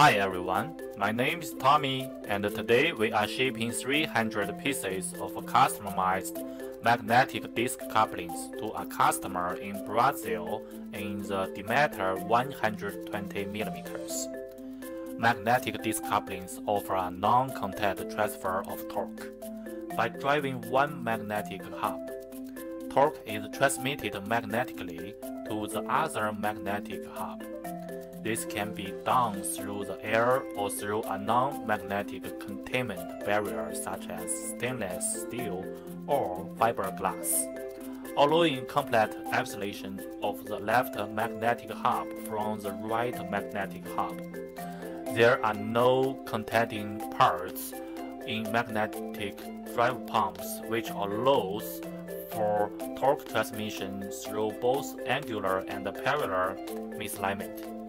Hi everyone, my name is Tommy and today we are shipping 300 pieces of customized magnetic disc couplings to a customer in Brazil in the diameter 120 millimeters. Magnetic disc couplings offer a non-contact transfer of torque by driving one magnetic hub. Torque is transmitted magnetically to the other magnetic hub. This can be done through the air or through a non-magnetic containment barrier such as stainless steel or fiberglass, allowing complete isolation of the left magnetic hub from the right magnetic hub. There are no contacting parts in magnetic drive pumps which allows for torque transmission through both angular and parallel misalignment.